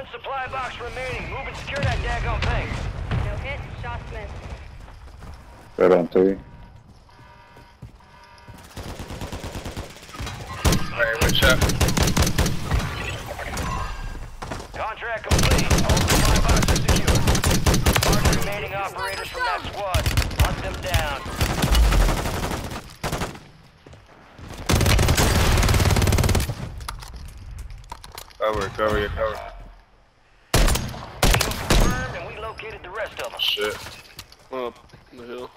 One supply box remaining. Move and secure that daggone thing. No hit, shots missed. Right on three. Alright, watch out. Contract complete. All supply boxes secure. Mark remaining operators from that squad. Hunt them down. Cover, cover, your cover. Located the rest of them. Shit. Up the hill.